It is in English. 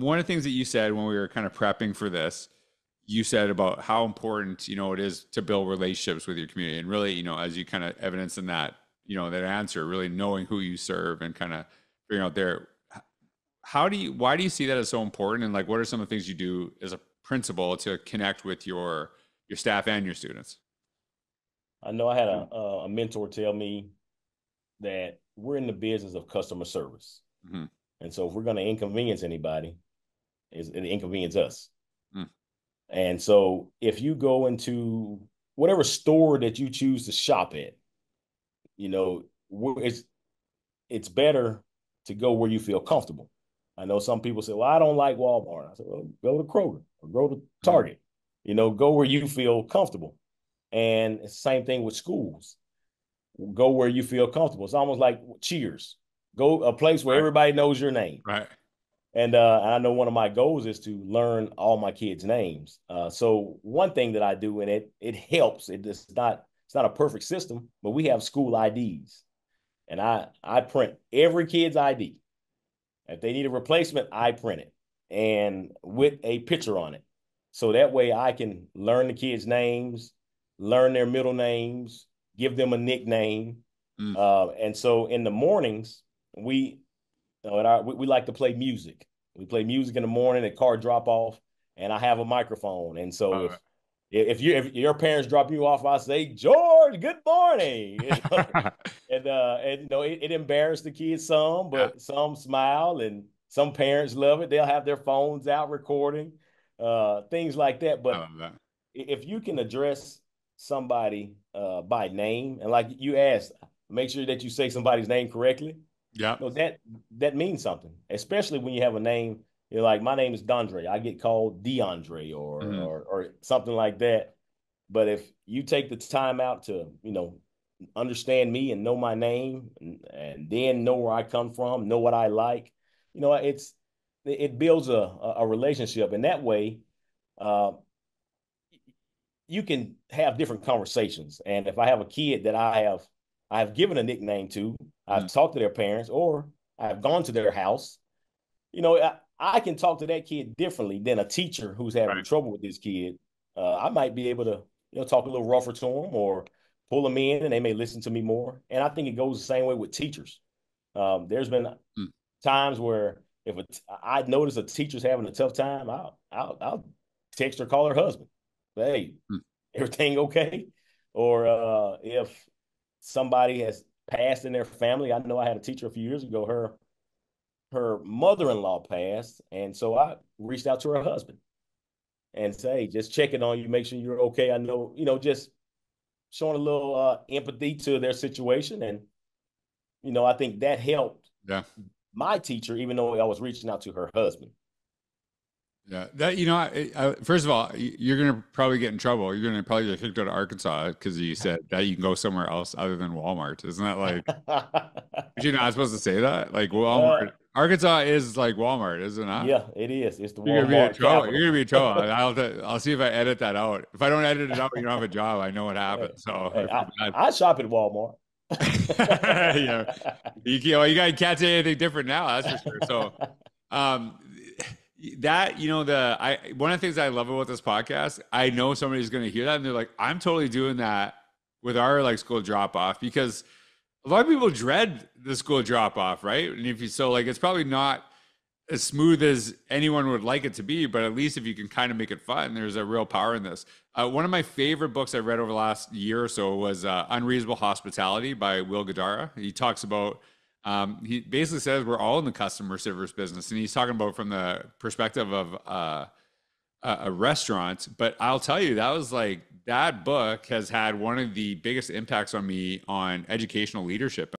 one of the things that you said when we were kind of prepping for this, you said about how important you know it is to build relationships with your community, and really, you know, as you kind of evidence in that, you know, that answer, really knowing who you serve and kind of figuring out there. How do you? Why do you see that as so important? And like, what are some of the things you do as a principal to connect with your your staff and your students? I know I had a a mentor tell me that we're in the business of customer service. Mm-hmm. And so if we're going to inconvenience anybody, it inconvenience us. Mm. And so if you go into whatever store that you choose to shop at, you know, it's it's better to go where you feel comfortable. I know some people say, "Well, I don't like Walmart." I said, "Well, go to Kroger or go to Target. Mm-hmm. You know, go where you feel comfortable." And same thing with schools. Go where you feel comfortable. It's almost like Cheers. Go a place where right. everybody knows your name. Right. And uh, I know one of my goals is to learn all my kids' names. Uh, so one thing that I do, and it it helps. It is not it's not a perfect system, but we have school IDs, and I I print every kid's ID. If they need a replacement, I print it and with a picture on it, so that way I can learn the kids' names, learn their middle names, give them a nickname. Mm. Uh, and so in the mornings, we, you know, our, we, we like to play music. We play music in the morning at car drop off, and I have a microphone. And so if, right. if you if your parents drop you off, I say, George, good morning. and uh, and you know, it, it embarrassed the kids some, but yeah. some smile and some parents love it. They'll have their phones out recording, uh, things like that. But that. if you can address somebody uh, by name, and like you asked, make sure that you say somebody's name correctly. Yeah. Know, that that means something, especially when you have a name. You're like, my name is Dondre. I get called DeAndre or mm-hmm. or or something like that. But if you take the time out to, you know, understand me and know my name and, and then know where I come from, know what I like, you know, it's it builds a a relationship, and that way, uh, you can have different conversations. And if I have a kid that I have I have given a nickname to, I've mm. talked to their parents, or I've gone to their house, you know, I, I, can talk to that kid differently than a teacher who's having right. trouble with this kid. Uh, I might be able to, you know, talk a little rougher to them or pull them in, and they may listen to me more. And I think it goes the same way with teachers. Um, there's been mm. times where if a, I notice a teacher's having a tough time, I'll I'll, I'll text or call her husband hey, hmm. everything okay? Or uh, if somebody has passed in their family, I know I had a teacher a few years ago. Her her mother-in-law passed, and so I reached out to her husband and say, just checking on you, make sure you're okay. I know, you know, just showing a little uh, empathy to their situation, and you know, I think that helped. Yeah. My teacher, even though I was reaching out to her husband. Yeah, that you know, I, I, first of all, you're gonna probably get in trouble. You're gonna probably get kicked out of Arkansas because you said that you can go somewhere else other than Walmart. Isn't that like? you're not supposed to say that. Like Walmart, uh, Arkansas is like Walmart, isn't it? Yeah, it is. It's the you're Walmart. Gonna be in trouble. You're gonna be in trouble. I'll to, I'll see if I edit that out. If I don't edit it out, you don't have a job. I know what happened. So hey, I, I shop at Walmart. yeah, you, you, know, you can't say anything different now. That's for sure. So, um, that you know the I one of the things I love about this podcast, I know somebody's going to hear that and they're like, I'm totally doing that with our like school drop off because a lot of people dread the school drop off, right? And if you so like, it's probably not as smooth as anyone would like it to be, but at least if you can kind of make it fun, there's a real power in this. Uh, one of my favorite books I've read over the last year or so was uh, Unreasonable Hospitality by Will Guidara. He talks about um, he basically says we're all in the customer service business, and he's talking about from the perspective of uh, a restaurant. But I'll tell you, that was like that book has had one of the biggest impacts on me on educational leadership